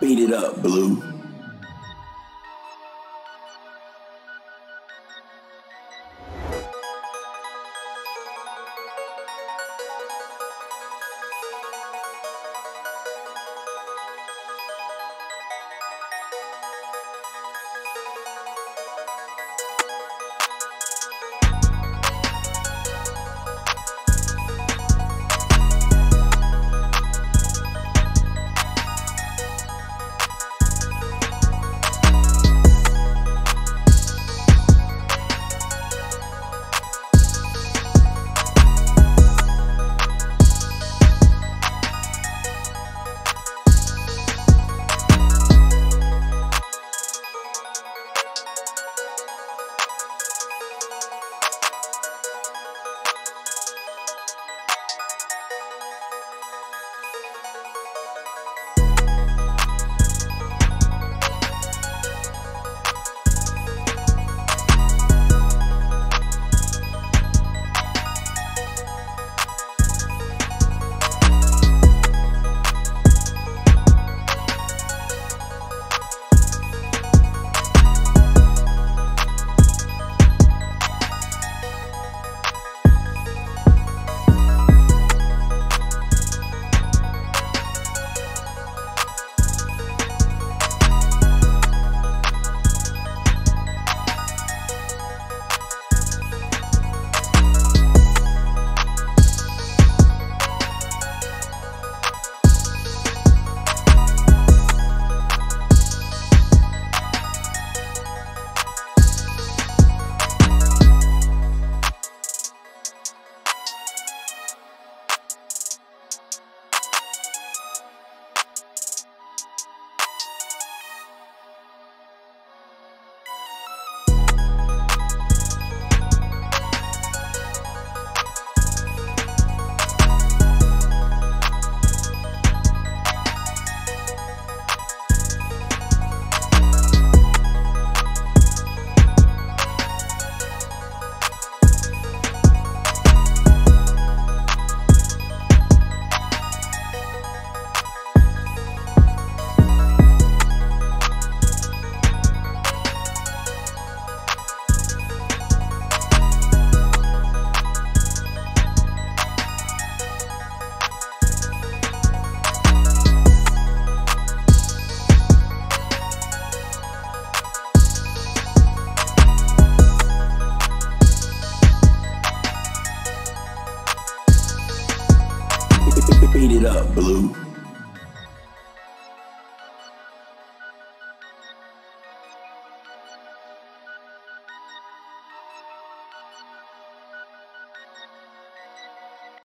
Beat it up, Blue. Up, Blue.